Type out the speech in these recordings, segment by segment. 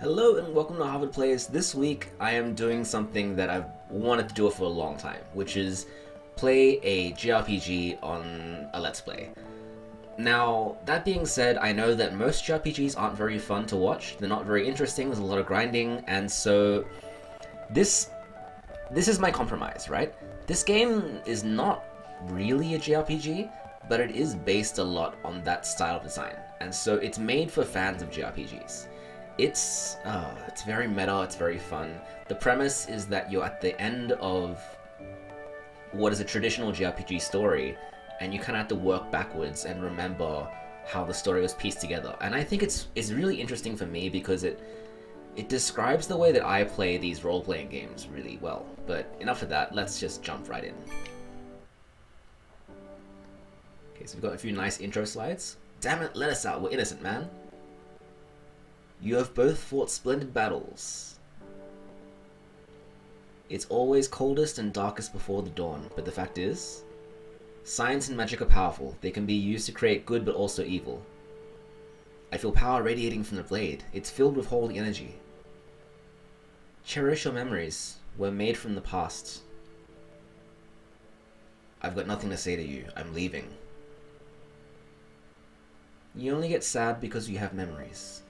Hello and welcome to Harvard Plays. This week I am doing something that I've wanted to do for a long time, which is play a JRPG on a Let's Play. Now, that being said, I know that most JRPGs aren't very fun to watch, they're not very interesting, there's a lot of grinding, and so this this is my compromise, right? This game is not really a JRPG, but it is based a lot on that style of design, and so it's made for fans of JRPGs. It's uh, it's very meta. It's very fun. The premise is that you're at the end of what is a traditional JRPG story, and you kind of have to work backwards and remember how the story was pieced together. And I think it's it's really interesting for me because it it describes the way that I play these role-playing games really well. But enough of that. Let's just jump right in. Okay, so we've got a few nice intro slides. Damn it, let us out. We're innocent, man. You have both fought splendid battles. It's always coldest and darkest before the dawn, but the fact is, science and magic are powerful. They can be used to create good but also evil. I feel power radiating from the blade. It's filled with holy energy. Cherish your memories. We're made from the past. I've got nothing to say to you. I'm leaving. You only get sad because you have memories.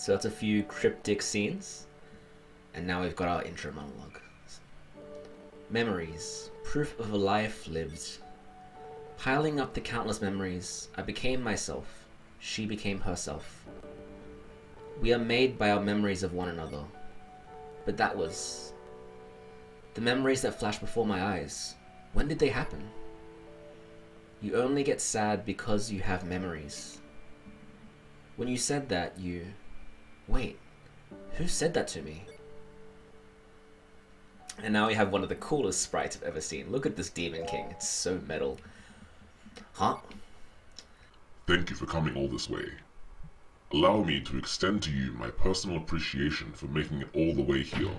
So that's a few cryptic scenes. And now we've got our intro monologue. Memories. Proof of a life lived. Piling up the countless memories, I became myself. She became herself. We are made by our memories of one another. But that was... The memories that flashed before my eyes. When did they happen? You only get sad because you have memories. When you said that, you Wait, who said that to me? And now we have one of the coolest sprites I've ever seen. Look at this Demon King. It's so metal. Huh? Thank you for coming all this way. Allow me to extend to you my personal appreciation for making it all the way here.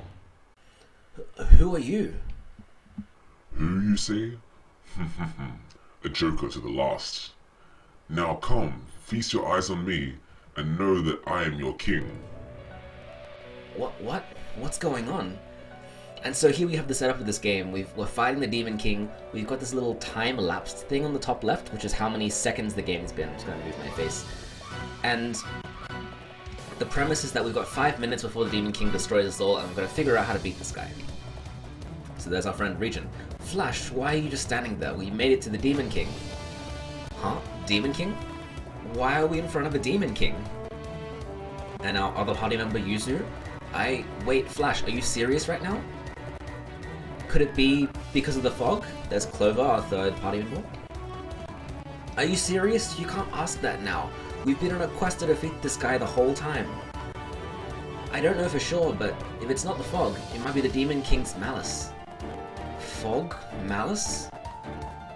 Who are you? Who, you say? A joker to the last. Now come, feast your eyes on me, and know that I am your king. What? What? What's going on? And so here we have the setup of this game. we are fighting the Demon King. We've got this little time elapsed thing on the top left, which is how many seconds the game's been. I'm just gonna move my face. And the premise is that we've got five minutes before the Demon King destroys us all, and we're gonna figure out how to beat this guy. So there's our friend Regent. Flash, why are you just standing there? We made it to the Demon King. Huh? Demon King? Why are we in front of a Demon King? And our other party member, Yuzu? I... Wait, Flash, are you serious right now? Could it be because of the fog? There's Clover, our third party member. Are you serious? You can't ask that now. We've been on a quest to defeat this guy the whole time. I don't know for sure, but if it's not the fog, it might be the Demon King's malice. Fog? Malice?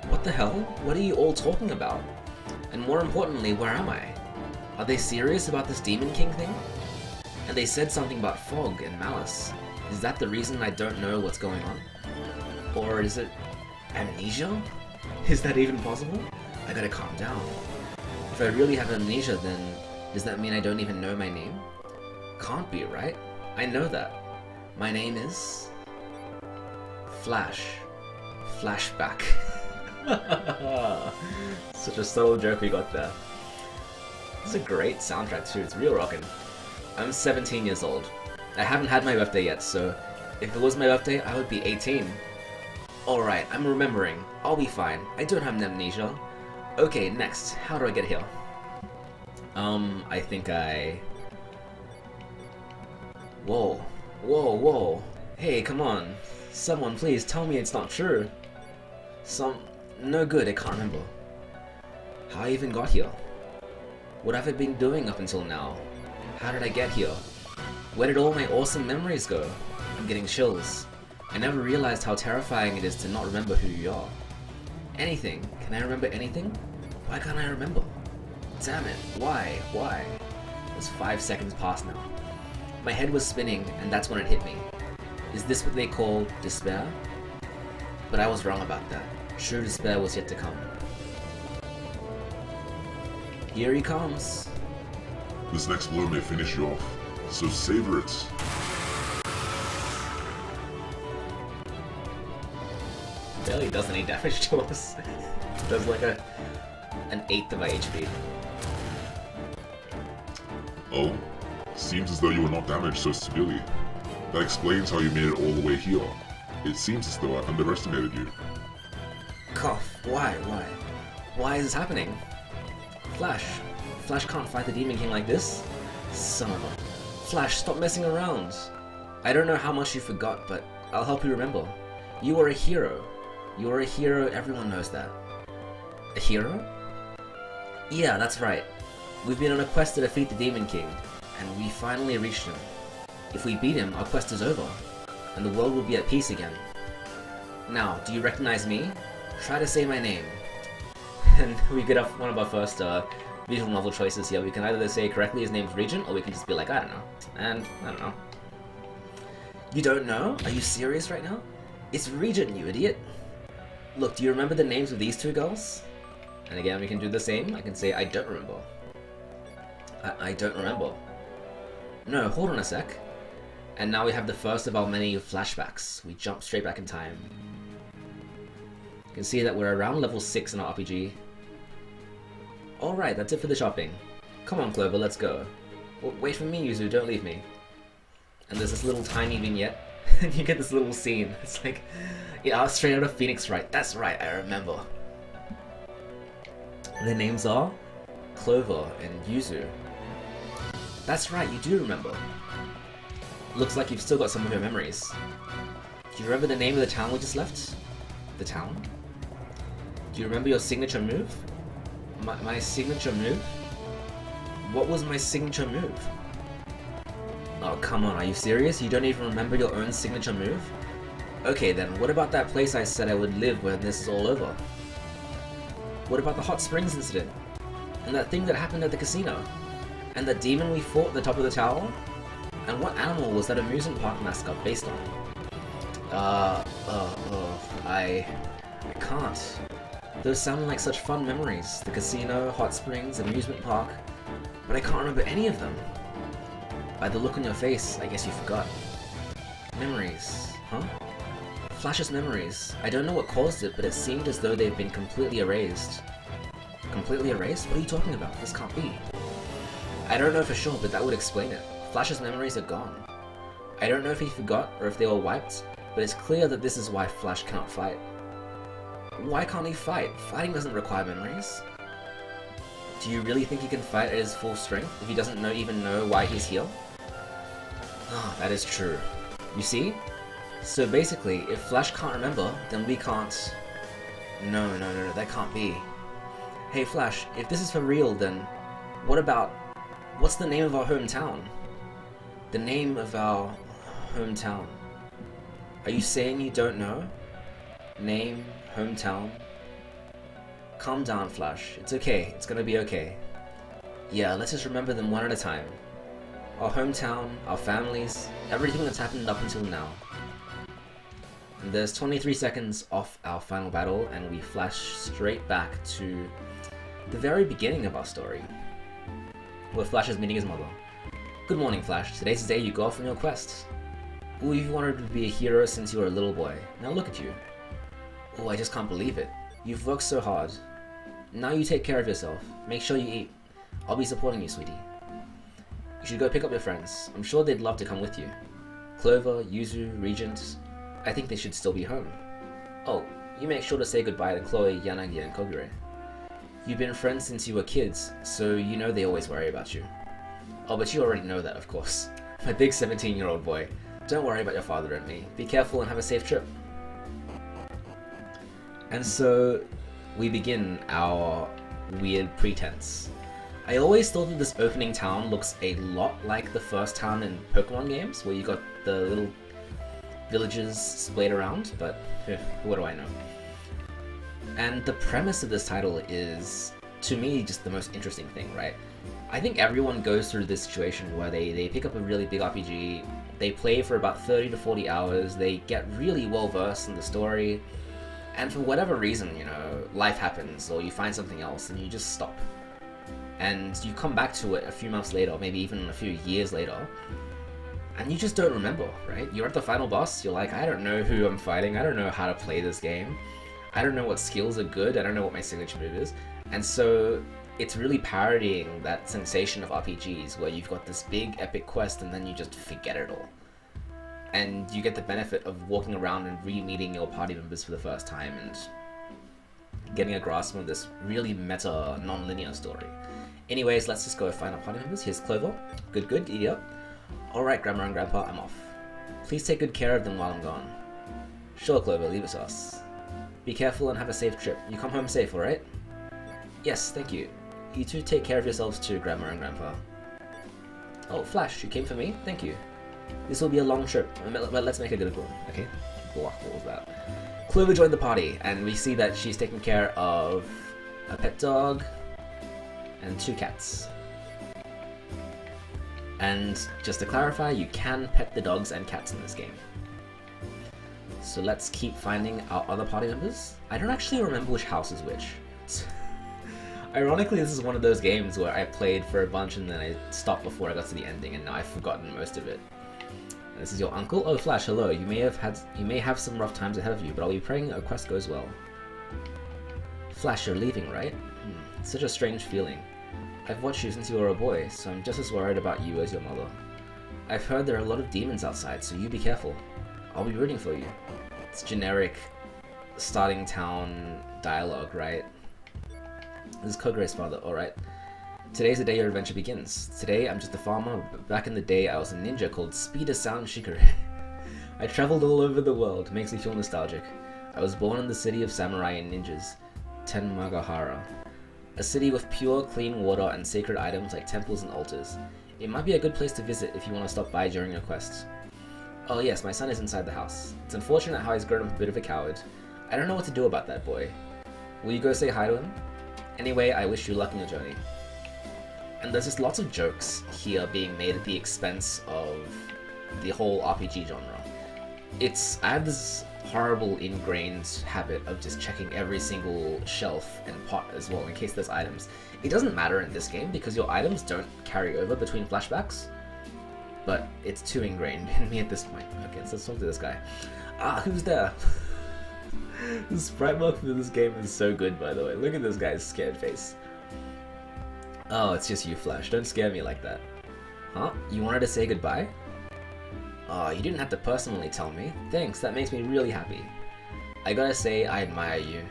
What the hell? What are you all talking about? And more importantly, where am I? Are they serious about this Demon King thing? And they said something about fog and malice. Is that the reason I don't know what's going on? Or is it amnesia? Is that even possible? I gotta calm down. If I really have amnesia, then does that mean I don't even know my name? Can't be, right? I know that. My name is... Flash. Flashback. Such a subtle joke we got there. This is a great soundtrack too, it's real rockin'. I'm 17 years old. I haven't had my birthday yet, so if it was my birthday, I would be 18. Alright, I'm remembering. I'll be fine. I don't have amnesia. Okay, next. How do I get here? Um, I think I... Whoa. Whoa, whoa. Hey, come on. Someone please tell me it's not true. Some... No good, I can't remember. How I even got here? What have I been doing up until now? How did I get here? Where did all my awesome memories go? I'm getting chills. I never realized how terrifying it is to not remember who you are. Anything. Can I remember anything? Why can't I remember? Damn it. Why? Why? It was five seconds past now. My head was spinning, and that's when it hit me. Is this what they call despair? But I was wrong about that. True despair was yet to come. Here he comes. This next blow may finish you off, so savor it. Barely does any damage to us. does like a an eighth of our HP. Oh? Seems as though you were not damaged so severely. That explains how you made it all the way here. It seems as though I underestimated you. Why? Why? Why is this happening? Flash. Flash can't fight the Demon King like this. Son of a... Flash, stop messing around. I don't know how much you forgot, but I'll help you remember. You are a hero. You are a hero, everyone knows that. A hero? Yeah, that's right. We've been on a quest to defeat the Demon King, and we finally reached him. If we beat him, our quest is over, and the world will be at peace again. Now, do you recognize me? Try to say my name. And we get up one of our first uh, visual novel choices here. We can either say correctly his name's Regent, or we can just be like, I don't know. And, I don't know. You don't know? Are you serious right now? It's Regent, you idiot. Look, do you remember the names of these two girls? And again, we can do the same. I can say, I don't remember. I, I don't remember. No, hold on a sec. And now we have the first of our many flashbacks. We jump straight back in time. You can see that we're around level 6 in our RPG. Alright, that's it for the shopping. Come on, Clover, let's go. W wait for me, Yuzu, don't leave me. And there's this little tiny vignette, and you get this little scene. It's like, yeah, straight out of Phoenix Wright. That's right, I remember. Their names are Clover and Yuzu. That's right, you do remember. Looks like you've still got some of your memories. Do you remember the name of the town we just left? The town? Do you remember your signature move? My, my signature move? What was my signature move? Oh, come on, are you serious? You don't even remember your own signature move? Okay then, what about that place I said I would live when this is all over? What about the hot springs incident? And that thing that happened at the casino? And the demon we fought at the top of the tower? And what animal was that amusement park mascot based on? Uh, uh, uh, I... I can't. Those sound like such fun memories. The casino, hot springs, amusement park. But I can't remember any of them. By the look on your face, I guess you forgot. Memories, huh? Flash's memories. I don't know what caused it, but it seemed as though they've been completely erased. Completely erased? What are you talking about? This can't be. I don't know for sure, but that would explain it. Flash's memories are gone. I don't know if he forgot or if they were wiped, but it's clear that this is why Flash cannot fight. Why can't he fight? Fighting doesn't require memories. Do you really think he can fight at his full strength if he doesn't know even know why he's here? Ah, that is true. You see? So basically, if Flash can't remember, then we can't... No, no, no, no, that can't be. Hey Flash, if this is for real, then what about... What's the name of our hometown? The name of our hometown. Are you saying you don't know? Name, hometown. Calm down, Flash. It's okay. It's gonna be okay. Yeah, let's just remember them one at a time. Our hometown, our families, everything that's happened up until now. And there's 23 seconds off our final battle, and we flash straight back to the very beginning of our story, where Flash is meeting his mother. Good morning, Flash. Today's the day you go off on your quest. Ooh, you've wanted to be a hero since you were a little boy. Now look at you. Oh, I just can't believe it. You've worked so hard. Now you take care of yourself. Make sure you eat. I'll be supporting you, sweetie. You should go pick up your friends. I'm sure they'd love to come with you. Clover, Yuzu, Regent. I think they should still be home. Oh, you make sure to say goodbye to Chloe, Yanagi, and Kogure. You've been friends since you were kids, so you know they always worry about you. Oh, but you already know that, of course. My big 17 year old boy. Don't worry about your father and me. Be careful and have a safe trip. And so we begin our weird pretense. I always thought that this opening town looks a lot like the first town in Pokemon games, where you got the little villages splayed around, but eh, what do I know? And the premise of this title is, to me, just the most interesting thing, right? I think everyone goes through this situation where they, they pick up a really big RPG, they play for about 30 to 40 hours, they get really well versed in the story, and for whatever reason, you know, life happens or you find something else and you just stop. and you come back to it a few months later, maybe even a few years later, and you just don't remember, right? You're at the final boss, you're like, I don't know who I'm fighting, I don't know how to play this game, I don't know what skills are good, I don't know what my signature move is, and so it's really parodying that sensation of RPGs where you've got this big epic quest and then you just forget it all. And you get the benefit of walking around and re-meeting your party members for the first time and getting a grasp of this really meta, non-linear story. Anyways, let's just go find our party members. Here's Clover. Good, good, eat up. Alright, Grandma and Grandpa, I'm off. Please take good care of them while I'm gone. Sure, Clover, leave it to us. Be careful and have a safe trip. You come home safe, alright? Yes, thank you. You two take care of yourselves too, Grandma and Grandpa. Oh, Flash, you came for me? Thank you. This will be a long trip, but let's make a good one, okay? what was that? Clover joined the party, and we see that she's taking care of a pet dog and two cats. And just to clarify, you can pet the dogs and cats in this game. So let's keep finding our other party members. I don't actually remember which house is which. Ironically, this is one of those games where I played for a bunch and then I stopped before I got to the ending, and now I've forgotten most of it. This is your uncle. Oh, Flash, hello. You may have had, you may have some rough times ahead of you, but I'll be praying our quest goes well. Flash, you're leaving, right? Hmm, such a strange feeling. I've watched you since you were a boy, so I'm just as worried about you as your mother. I've heard there are a lot of demons outside, so you be careful. I'll be rooting for you. It's generic starting town dialogue, right? This is Kogure's father, alright. Today's the day your adventure begins. Today, I'm just a farmer, back in the day, I was a ninja called Speeder Sound Shikare. I traveled all over the world, makes me feel nostalgic. I was born in the city of samurai and ninjas, Tenmagahara. A city with pure, clean water and sacred items like temples and altars. It might be a good place to visit if you want to stop by during your quest. Oh yes, my son is inside the house. It's unfortunate how he's grown up a bit of a coward. I don't know what to do about that boy. Will you go say hi to him? Anyway, I wish you luck in your journey. And there's just lots of jokes here being made at the expense of the whole RPG genre. It's I have this horrible ingrained habit of just checking every single shelf and pot as well in case there's items. It doesn't matter in this game because your items don't carry over between flashbacks, but it's too ingrained in me at this point. Okay, so let's talk to this guy. Ah, who's there? the sprite work for this game is so good, by the way. Look at this guy's scared face. Oh, it's just you, Flash. Don't scare me like that. Huh? You wanted to say goodbye? Oh, you didn't have to personally tell me. Thanks, that makes me really happy. I gotta say, I admire you.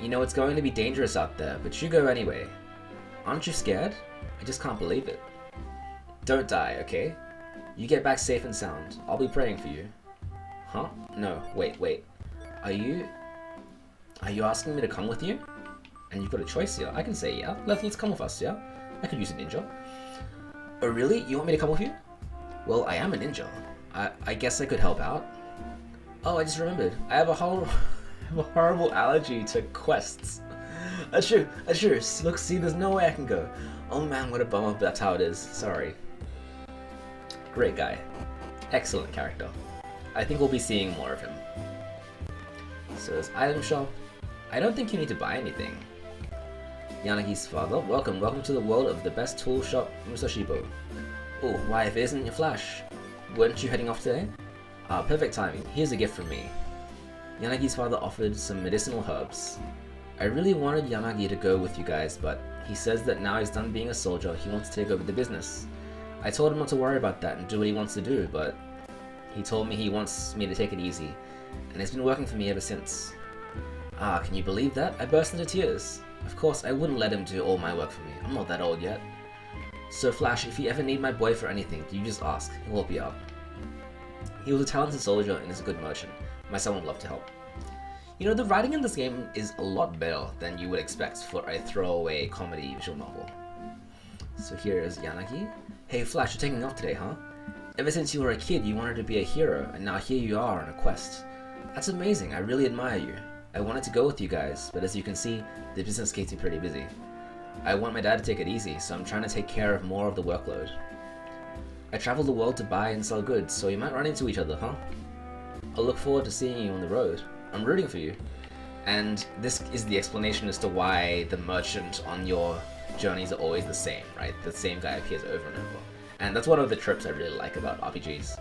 You know, it's going to be dangerous out there, but you go anyway. Aren't you scared? I just can't believe it. Don't die, okay? You get back safe and sound. I'll be praying for you. Huh? No, wait, wait. Are you... Are you asking me to come with you? And you've got a choice here. I can say yeah. Let, let's come with us, yeah? I could use a ninja. Oh really? You want me to come with you? Well, I am a ninja. I, I guess I could help out. Oh, I just remembered. I have a, hor have a horrible allergy to quests. Achoo, true. look, see, there's no way I can go. Oh man, what a bummer, that's how it is. Sorry. Great guy. Excellent character. I think we'll be seeing more of him. So this item shop. I don't think you need to buy anything. Yanagi's father, welcome, welcome to the world of the best tool shop, Musashibo. Oh, why if it isn't your flash? Weren't you heading off today? Ah, perfect timing. Here's a gift from me. Yanagi's father offered some medicinal herbs. I really wanted Yanagi to go with you guys, but he says that now he's done being a soldier, he wants to take over the business. I told him not to worry about that and do what he wants to do, but he told me he wants me to take it easy, and it's been working for me ever since. Ah, can you believe that? I burst into tears. Of course, I wouldn't let him do all my work for me. I'm not that old yet. So Flash, if you ever need my boy for anything, you just ask. He'll help you out. He was a talented soldier and is a good merchant. My son would love to help. You know, the writing in this game is a lot better than you would expect for a throwaway comedy visual novel. So here is Yanagi. Hey Flash, you're taking off today, huh? Ever since you were a kid, you wanted to be a hero, and now here you are on a quest. That's amazing, I really admire you. I wanted to go with you guys, but as you can see, the business keeps me pretty busy. I want my dad to take it easy, so I'm trying to take care of more of the workload. I travel the world to buy and sell goods, so you might run into each other, huh? I'll look forward to seeing you on the road. I'm rooting for you. And this is the explanation as to why the merchant on your journeys are always the same, right? The same guy appears over and over. And that's one of the trips I really like about RPGs.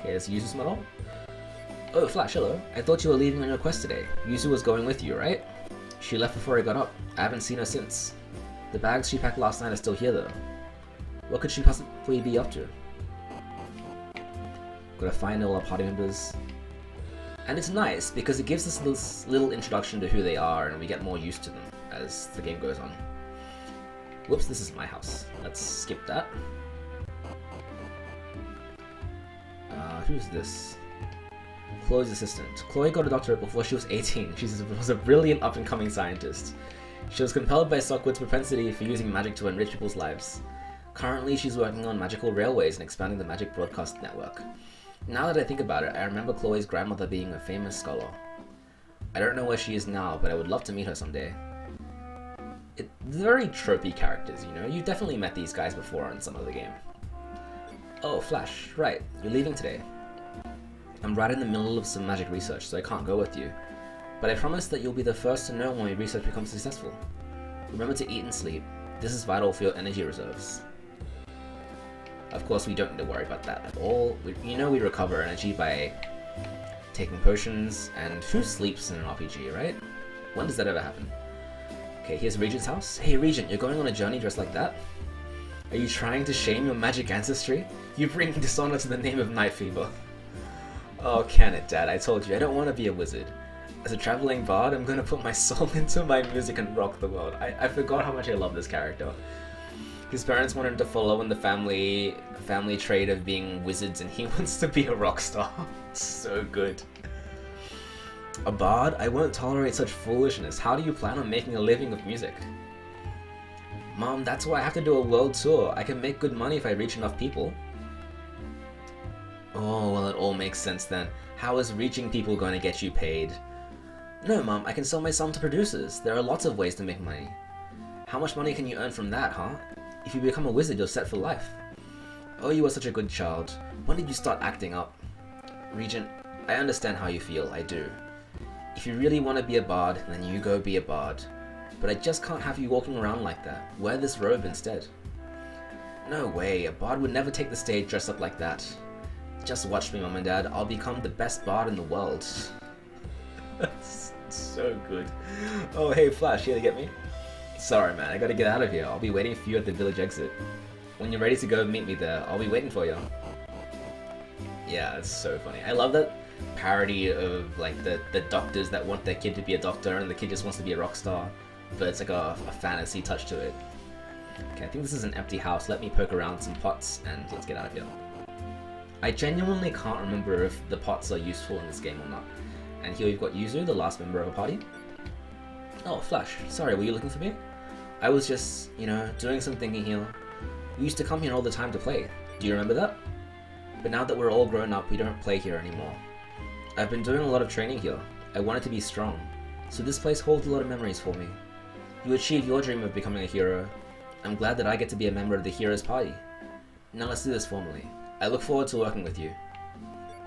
Okay, let's use this model. Oh, Flash, hello. I thought you were leaving on your quest today. Yuzu was going with you, right? She left before I got up. I haven't seen her since. The bags she packed last night are still here, though. What could she possibly be up to? Gotta find all our party members. And it's nice because it gives us this little introduction to who they are and we get more used to them as the game goes on. Whoops, this is my house. Let's skip that. Uh, who's this? Chloe's assistant. Chloe got a doctorate before she was 18. She was a brilliant up-and-coming scientist. She was compelled by Stockwood's propensity for using magic to enrich people's lives. Currently, she's working on magical railways and expanding the magic broadcast network. Now that I think about it, I remember Chloe's grandmother being a famous scholar. I don't know where she is now, but I would love to meet her someday. It, very tropey characters, you know? You've definitely met these guys before in some other game. Oh, Flash, right, you're leaving today. I'm right in the middle of some magic research, so I can't go with you. But I promise that you'll be the first to know when your research becomes successful. Remember to eat and sleep. This is vital for your energy reserves. Of course, we don't need to worry about that at all. We, you know we recover energy by taking potions, and who sleeps in an RPG, right? When does that ever happen? Okay, here's Regent's house. Hey Regent, you're going on a journey dressed like that? Are you trying to shame your magic ancestry? You bring dishonor to the name of Night Fever. Oh, can it, Dad? I told you, I don't want to be a wizard. As a traveling bard, I'm gonna put my soul into my music and rock the world. I, I forgot how much I love this character. His parents wanted him to follow in the family family trade of being wizards, and he wants to be a rock star. so good. A bard? I won't tolerate such foolishness. How do you plan on making a living with music? Mom, that's why I have to do a world tour. I can make good money if I reach enough people. Oh, well, it all makes sense then. How is reaching people going to get you paid? No, Mom, I can sell my song to producers. There are lots of ways to make money. How much money can you earn from that, huh? If you become a wizard, you're set for life. Oh, you are such a good child. When did you start acting up? Regent, I understand how you feel, I do. If you really want to be a bard, then you go be a bard. But I just can't have you walking around like that. Wear this robe instead. No way, a bard would never take the stage dressed up like that. Just watch me, mom and dad. I'll become the best bard in the world. That's so good. Oh, hey, Flash, you to get me? Sorry, man, I gotta get out of here. I'll be waiting for you at the village exit. When you're ready to go, meet me there. I'll be waiting for you. Yeah, it's so funny. I love that parody of like the, the doctors that want their kid to be a doctor and the kid just wants to be a rock star. But it's like a, a fantasy touch to it. Okay, I think this is an empty house. Let me poke around some pots and let's get out of here. I genuinely can't remember if the pots are useful in this game or not. And here we've got Yuzu, the last member of a party. Oh, Flash. Sorry, were you looking for me? I was just, you know, doing some thinking here. We used to come here all the time to play. Do you remember that? But now that we're all grown up, we don't play here anymore. I've been doing a lot of training here. I wanted to be strong. So this place holds a lot of memories for me. You achieved your dream of becoming a hero. I'm glad that I get to be a member of the Heroes Party. Now let's do this formally. I look forward to working with you.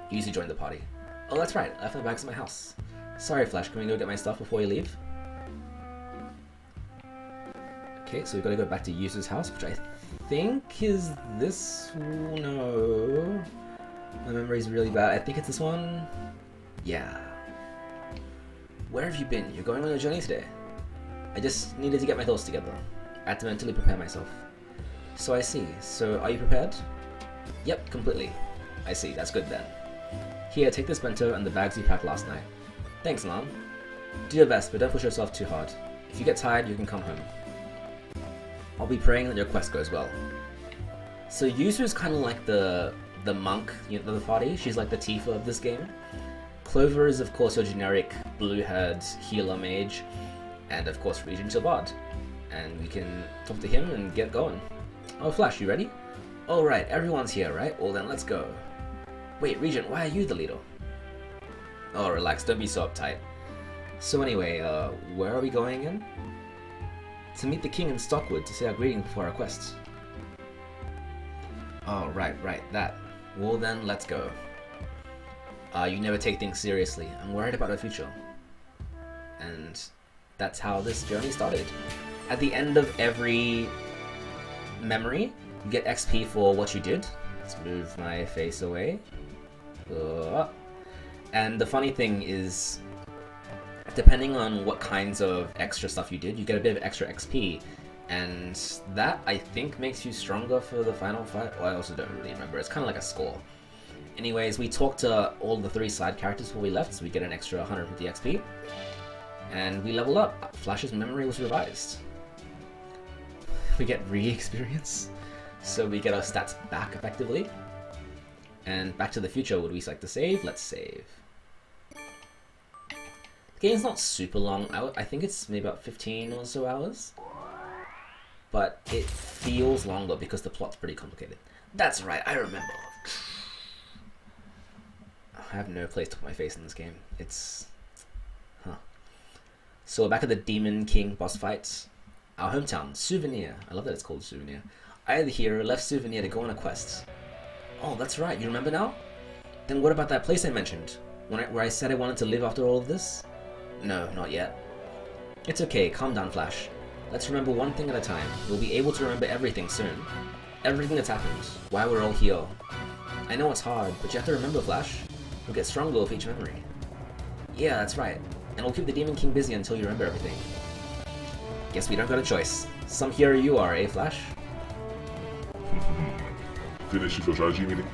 You usually join the party. Oh, that's right. I left my bags at my house. Sorry, Flash. Can we go get my stuff before you leave? Okay, so we've got to go back to Yuzu's house, which I think is this... No... My memory's really bad. I think it's this one? Yeah. Where have you been? You're going on a journey today. I just needed to get my thoughts together. I had to mentally prepare myself. So I see. So are you prepared? Yep, completely. I see. That's good then. Here, take this bento and the bags you packed last night. Thanks, Mom. Do your best, but don't push yourself too hard. If you get tired, you can come home. I'll be praying that your quest goes well. So Yuzu is kind of like the the monk you know, the party. She's like the Tifa of this game. Clover is of course your generic blue-haired healer mage, and of course Regent Bard. And we can talk to him and get going. Oh Flash, you ready? Alright, everyone's here, right? Well then let's go. Wait, Regent, why are you the leader? Oh, relax, don't be so uptight. So anyway, uh, where are we going again? to meet the king in Stockwood to say our greeting before our quest. Oh, right, right, that. Well then, let's go. Uh, you never take things seriously. I'm worried about our future. And that's how this journey started. at the end of every memory, you get XP for what you did. Let's move my face away. Uh, and the funny thing is, depending on what kinds of extra stuff you did, you get a bit of extra XP. And that, I think, makes you stronger for the final fight. Well, I also don't really remember. It's kind of like a score. Anyways, we talked to all the three side characters before we left, so we get an extra 150 XP. And we level up. Flash's memory was revised. We get re-experience, so we get our stats back effectively. And Back to the Future, would we select to save? Let's save. The game's not super long. I, I think it's maybe about 15 or so hours. But it feels longer because the plot's pretty complicated. That's right, I remember. I have no place to put my face in this game. It's... Huh. So we're back at the Demon King boss fights. Our hometown, Souvenir. I love that it's called Souvenir. I, the hero, left Souvenir to go on a quest. Oh, that's right, you remember now? Then what about that place I mentioned? When I, where I said I wanted to live after all of this? No, not yet. It's okay, calm down, Flash. Let's remember one thing at a time. We'll be able to remember everything soon. Everything that's happened. Why we're all here. I know it's hard, but you have to remember, Flash. You'll get stronger with each memory. Yeah, that's right. And we'll keep the Demon King busy until you remember everything. Guess we don't got a choice. Some hero you are, eh, Flash? Finish your strategy meeting?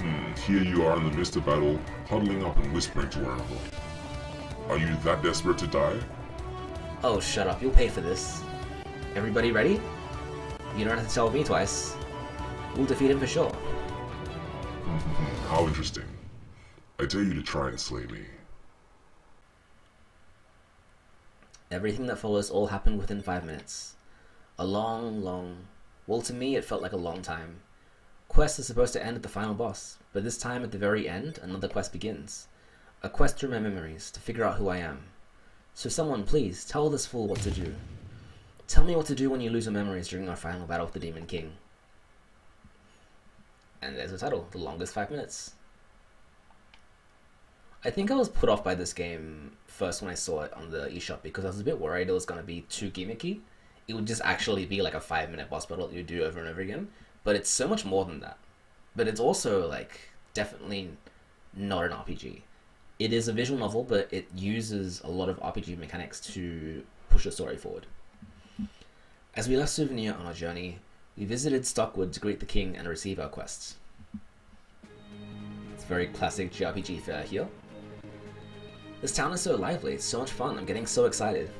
Hmm, here you are in the midst of battle, huddling up and whispering to one another. Are you that desperate to die? Oh, shut up. You'll pay for this. Everybody ready? You don't have to tell me twice. We'll defeat him for sure. How interesting. I dare you to try and slay me. Everything that follows all happened within five minutes. A long, long... Well, to me, it felt like a long time. Quest is supposed to end at the final boss, but this time at the very end, another quest begins. A quest through my memories, to figure out who I am. So someone, please, tell this fool what to do. Tell me what to do when you lose your memories during our final battle with the Demon King. And there's the title, The Longest Five Minutes. I think I was put off by this game first when I saw it on the eShop because I was a bit worried it was going to be too gimmicky. It would just actually be like a five minute boss battle that you do over and over again. But it's so much more than that. But it's also like definitely not an RPG. It is a visual novel, but it uses a lot of RPG mechanics to push the story forward. As we left Souvenir on our journey, we visited Stockwood to greet the king and receive our quests. It's very classic JRPG fare here. This town is so lively, it's so much fun, I'm getting so excited.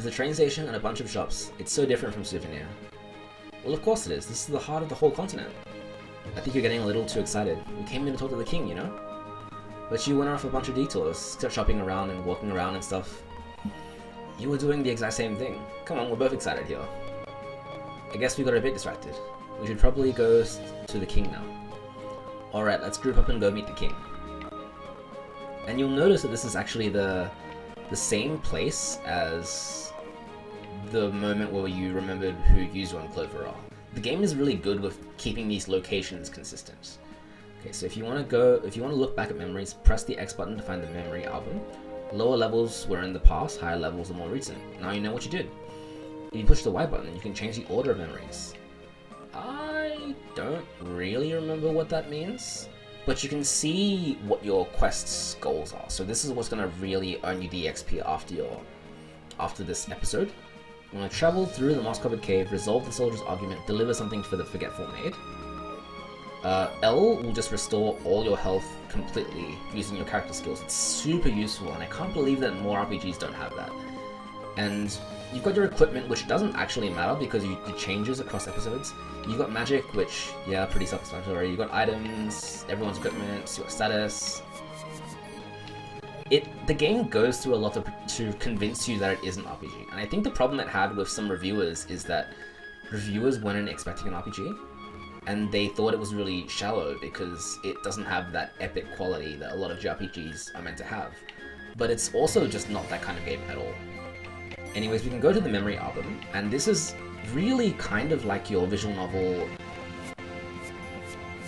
There's a train station and a bunch of shops, it's so different from Souvenir. Well, of course it is, this is the heart of the whole continent. I think you're getting a little too excited. We came in to talk to the king, you know? But you went off a bunch of detours, start shopping around and walking around and stuff. You were doing the exact same thing. Come on, we're both excited here. I guess we got a bit distracted. We should probably go to the king now. Alright, let's group up and go meet the king. And you'll notice that this is actually the the same place as the moment where you remembered who Yuzu and Clover are. The game is really good with keeping these locations consistent. Okay, so if you want to go, if you want to look back at memories, press the X button to find the memory album. Lower levels were in the past, higher levels are more recent. Now you know what you did. If you push the Y button, you can change the order of memories. I don't really remember what that means, but you can see what your quest's goals are. So this is what's going to really earn you the XP after your after this episode. Want to travel through the moss-covered cave, resolve the soldier's argument, deliver something for the forgetful maid. Uh, L will just restore all your health completely using your character skills. It's super useful, and I can't believe that more RPGs don't have that. And you've got your equipment, which doesn't actually matter because you, it changes across episodes. You've got magic, which, yeah, pretty self-explanatory. You've got items, everyone's equipment, your status. It the game goes through a lot to, to convince you that it is an RPG. And I think the problem it had with some reviewers is that reviewers in expecting an RPG, and they thought it was really shallow because it doesn't have that epic quality that a lot of JRPGs are meant to have. But it's also just not that kind of game at all. Anyways, we can go to the memory album, and this is really kind of like your visual novel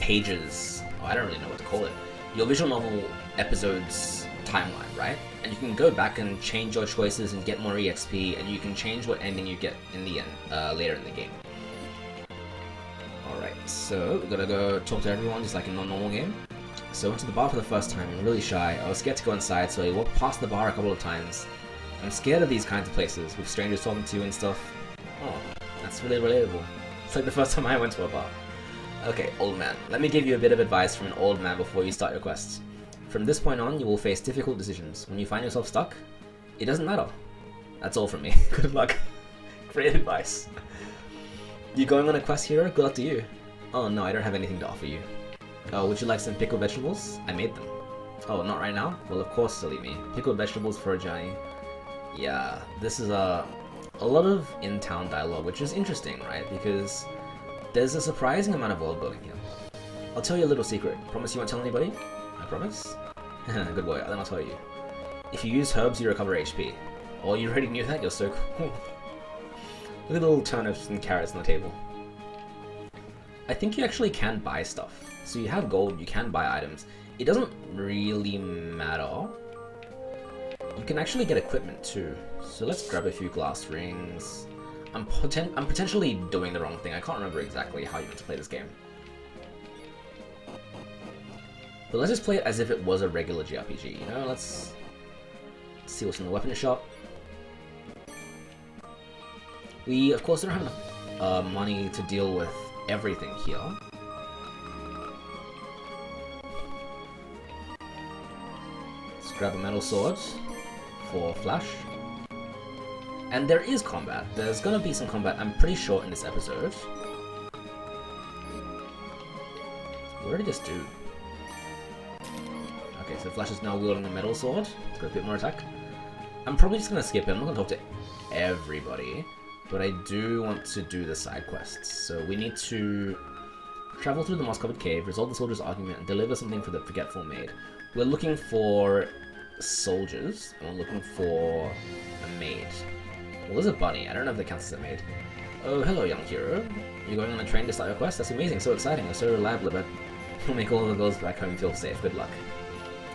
pages. Oh, I don't really know what to call it. Your visual novel episodes timeline, right? And you can go back and change your choices and get more EXP, and you can change what ending you get in the end uh, later in the game. Alright, so we gotta go talk to everyone just like in a normal game. So I went to the bar for the first time, I'm really shy. I was scared to go inside, so I walked past the bar a couple of times. I'm scared of these kinds of places, with strangers talking to you and stuff. Oh, that's really relatable. It's like the first time I went to a bar. Okay, old man. Let me give you a bit of advice from an old man before you start your quests. From this point on, you will face difficult decisions. When you find yourself stuck, it doesn't matter. That's all from me. Good luck. Great advice. You're going on a quest hero? Good luck to you. Oh no, I don't have anything to offer you. Oh, would you like some pickled vegetables? I made them. Oh, not right now? Well, of course, silly me. Pickled vegetables for a journey. Yeah, this is a, a lot of in-town dialogue, which is interesting, right? Because there's a surprising amount of world building here. I'll tell you a little secret. Promise you won't tell anybody? I promise? Good boy, then I'll tell you. If you use herbs, you recover HP. Oh, you already knew that? You're so cool. Look at the little turnips and carrots on the table. I think you actually can buy stuff. So you have gold, you can buy items. It doesn't really matter. You can actually get equipment too. So let's grab a few glass rings. I'm, poten I'm potentially doing the wrong thing. I can't remember exactly how you meant to play this game. But let's just play it as if it was a regular JRPG, you know? Let's see what's in the weapon shop. We, of course, don't have enough uh, money to deal with everything here. Let's grab a metal sword for Flash. And there is combat. There's gonna be some combat, I'm pretty sure, in this episode. What did this do? Okay, so Flash is now wielding a metal sword. It's got a bit more attack. I'm probably just gonna skip it. I'm not gonna talk to everybody, but I do want to do the side quests. So we need to travel through the moss-covered cave, resolve the soldier's argument, and deliver something for the forgetful maid. We're looking for soldiers, and we're looking for a maid. Well, there's a bunny. I don't know if that counts as a maid. Oh, hello, young hero. You're going on a train to start your quest? That's amazing, so exciting. You're so reliable about We'll make all the girls back home feel safe. Good luck.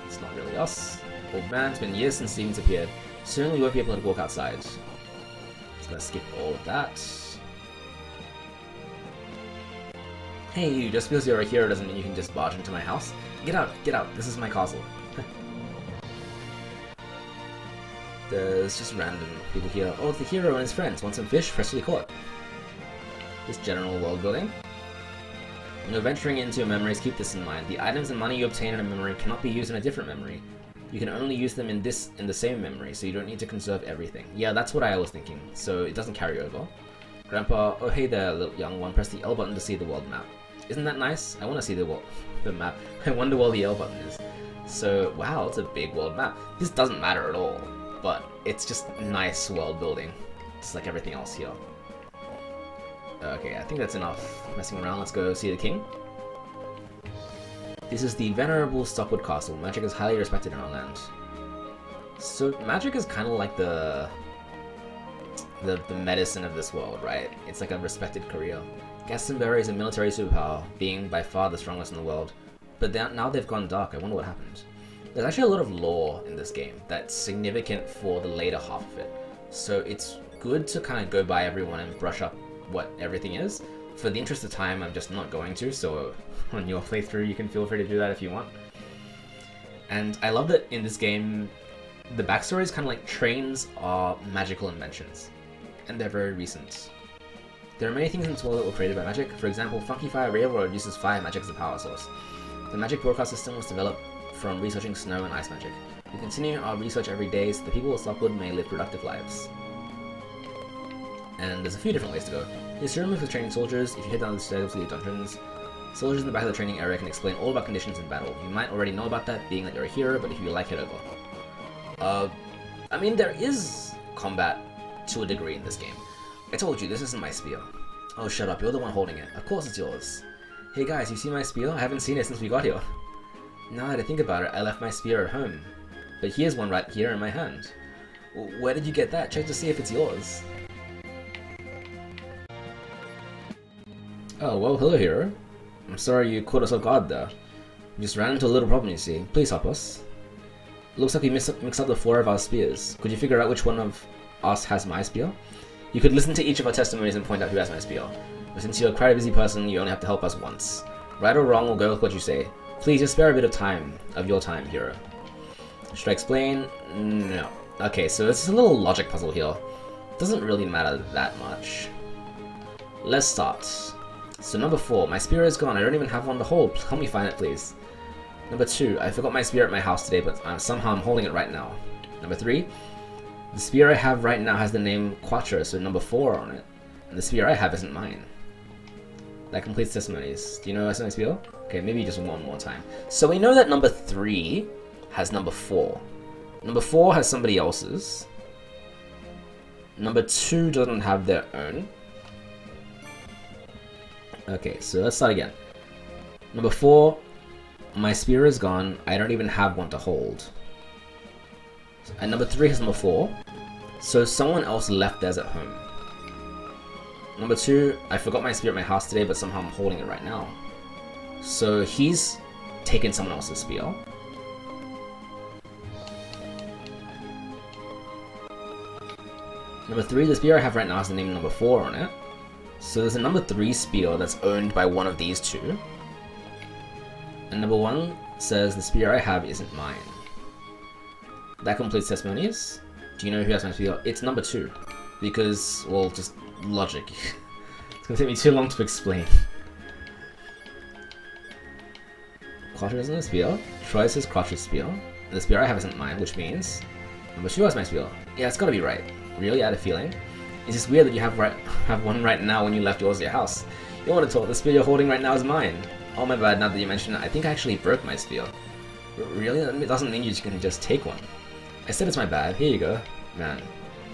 It's not really us. Old man, it's been years since Stevens appeared. Soon we won't be able to walk outside. Just gonna skip all of that. Hey you, just because you're a hero doesn't mean you can just barge into my house. Get out, get out, this is my castle. There's just random people here. Oh, the hero and his friends want some fish freshly caught. This general world building. When venturing into memories, keep this in mind. The items and money you obtain in a memory cannot be used in a different memory. You can only use them in this in the same memory, so you don't need to conserve everything. Yeah, that's what I was thinking, so it doesn't carry over. Grandpa, oh hey there, little young one, press the L button to see the world map. Isn't that nice? I want to see the world, the map. I wonder where the L button is. So, wow, it's a big world map. This doesn't matter at all, but it's just nice world building. Just like everything else here. Okay, I think that's enough messing around. Let's go see the king. This is the venerable Stockwood Castle. Magic is highly respected in our land. So magic is kind of like the, the the medicine of this world, right? It's like a respected career. Gastonbury is a military superpower, being by far the strongest in the world. But now they've gone dark. I wonder what happened. There's actually a lot of lore in this game that's significant for the later half of it. So it's good to kind of go by everyone and brush up what everything is. For the interest of time, I'm just not going to, so on your playthrough, you can feel free to do that if you want. And I love that in this game, the backstory is kind of like trains are magical inventions, and they're very recent. There are many things in this world that were created by magic. For example, Funky Fire Railroad uses fire magic as a power source. The magic broadcast system was developed from researching snow and ice magic. We continue our research every day so the people of Stockwood may live productive lives and there's a few different ways to go. There's your room for training soldiers. If you head down the stairs to the dungeons, soldiers in the back of the training area can explain all about conditions in battle. You might already know about that, being that you're a hero, but if you like, head over. Uh, I mean, there is combat to a degree in this game. I told you, this isn't my spear. Oh, shut up, you're the one holding it. Of course it's yours. Hey guys, you see my spear? I haven't seen it since we got here. Now that I think about it, I left my spear at home. But here's one right here in my hand. Where did you get that? Check to see if it's yours. Oh, well, hello, hero. I'm sorry you caught us off guard there. We just ran into a little problem, you see. Please help us. Looks like we mix up, mixed up the four of our spears. Could you figure out which one of us has my spear? You could listen to each of our testimonies and point out who has my spear. But since you're quite a busy person, you only have to help us once. Right or wrong, we'll go with what you say. Please just spare a bit of time, of your time, hero. Should I explain? No. Okay, so this is a little logic puzzle here. Doesn't really matter that much. Let's start. So number four, my spear is gone. I don't even have one to hold. Help me find it, please. Number two, I forgot my spear at my house today, but uh, somehow I'm holding it right now. Number three, the spear I have right now has the name Quattro, so number four on it. And the spear I have isn't mine. That completes testimonies. Do you know what's my spear? Okay, maybe just one more time. So we know that number three has number four. Number four has somebody else's. Number two doesn't have their own. Okay, so let's start again. Number four, my spear is gone. I don't even have one to hold. And number three has number four. So someone else left theirs at home. Number two, I forgot my spear at my house today, but somehow I'm holding it right now. So he's taken someone else's spear. Number three, the spear I have right now has the name number four on it. So there's a number three spear that's owned by one of these two. And number one says the spear I have isn't mine. That completes testimonies. Do you know who has my spear? It's number two. Because, well, just logic. it's gonna take me too long to explain. Quattro isn't a spear. Troy says Quattro's spear. The spear I have isn't mine, which means number two has my spear. Yeah, it's gotta be right. Really, had a feeling. It's just weird that you have right have one right now when you left yours at your house. You want to talk, the spear you're holding right now is mine. Oh my bad, now that you mention it, I think I actually broke my spear. R really? That doesn't mean you can just take one. I said it's my bad. Here you go. Man.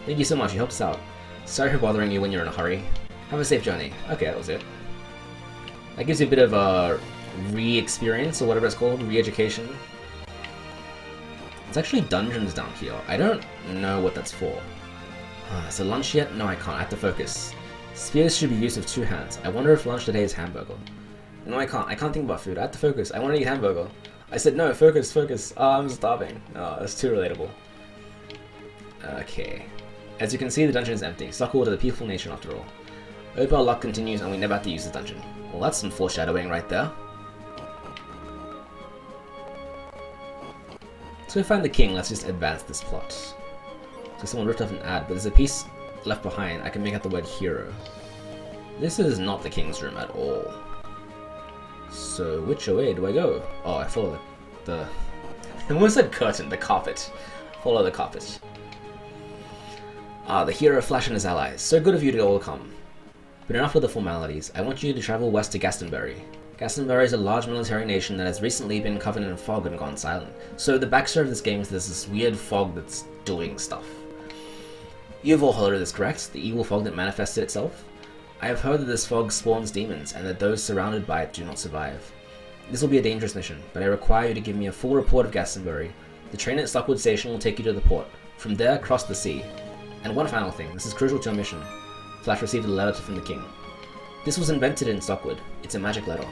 Thank you so much, you helped us out. Sorry for bothering you when you're in a hurry. Have a safe journey. Okay, that was it. That gives you a bit of a re-experience, or whatever it's called, re-education. It's actually dungeons down here. I don't know what that's for. Uh, is it lunch yet? No, I can't. I have to focus. Spears should be used with two hands. I wonder if lunch today is hamburger. No, I can't. I can't think about food. I have to focus. I want to eat hamburger. I said no, focus, focus. Oh, I'm starving. Oh, that's too relatable. Okay. As you can see, the dungeon is empty. Stockwood is the peaceful nation after all. Hope our luck continues and we never have to use the dungeon. Well, that's some foreshadowing right there. So we find the king, let's just advance this plot. So someone ripped off an ad, but there's a piece left behind. I can make out the word hero. This is not the king's room at all. So which way do I go? Oh, I follow the... the I said curtain, the carpet. Follow the carpet. Ah, the hero Flash and his allies. So good of you to all come. But enough with the formalities. I want you to travel west to Gastonbury. Gastonbury is a large military nation that has recently been covered in fog and gone silent. So the backstory of this game is there's this weird fog that's doing stuff. You've all heard of this, correct? The evil fog that manifested itself? I have heard that this fog spawns demons, and that those surrounded by it do not survive. This will be a dangerous mission, but I require you to give me a full report of Gastonbury. The train at Stockwood Station will take you to the port. From there, cross the sea. And one final thing, this is crucial to our mission. Flash received a letter from the king. This was invented in Stockwood. It's a magic letter.